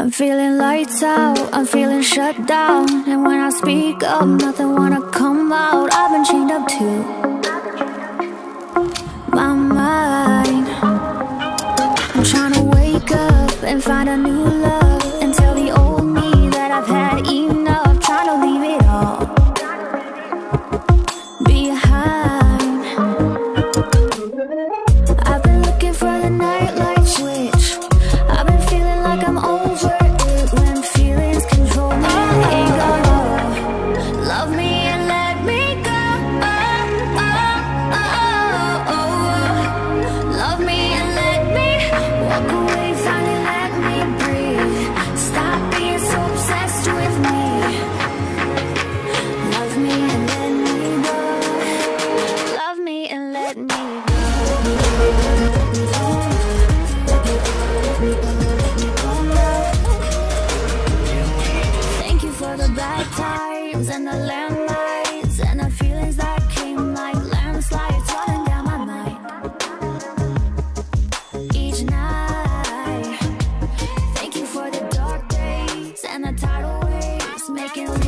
I'm feeling lights out, I'm feeling shut down. And when I speak up, nothing wanna come out. I've been chained up to my mind. I'm trying to wake up and find a new love And tell the old me that I've had enough. Trying to leave it all behind. I've been looking for the night times and the landmines and the feelings that came like landslides running down my mind. Each night, thank you for the dark days and the tidal waves making